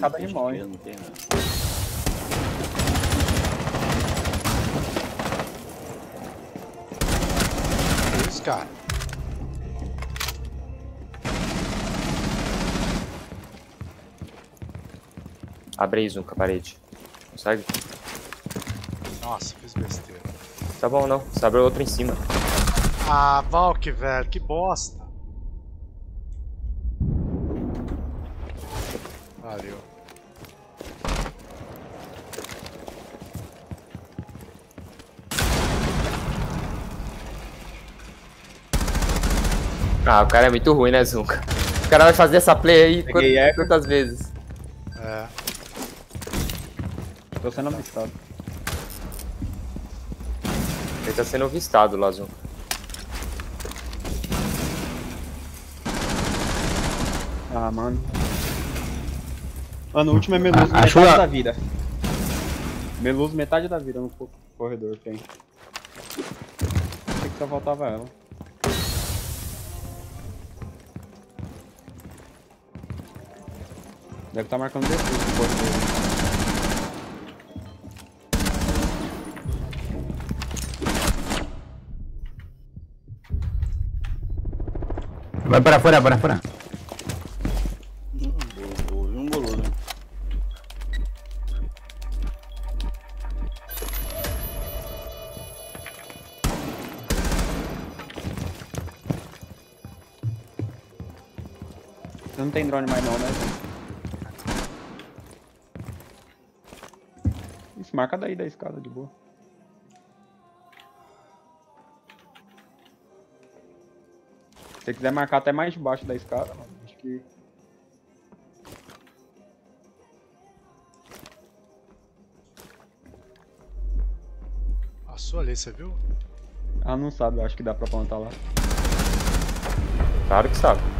Cada aí morre. Não tem nada. Que isso, cara? Abre aí, Zunca, a parede. Consegue? Nossa, fiz besteira. Tá bom, não. Você abre outro em cima. Ah, Valk, velho, que bosta. Valeu. Ah, o cara é muito ruim, né, Zunca? O cara vai fazer essa play aí Peguei quant- eco. quantas vezes? É. Tô sendo avistado. Ele tá sendo avistado lá, Zunca. Ah, mano. Mano, o último é Meluso, Ah, achou metade a- da vida. Meluso, metade da vida no co- corredor tem. Achei que só faltava ela. Deve estar marcando defesa no corredor. Vai para afuera, para afuera. Não tem drone mais não, né? Isso, marca daí da escada de boa. Se você quiser marcar até mais debaixo da escada, mano, acho que. Passou ali, você viu? Ah, não sabe, eu acho que dá pra plantar lá. Claro que sabe.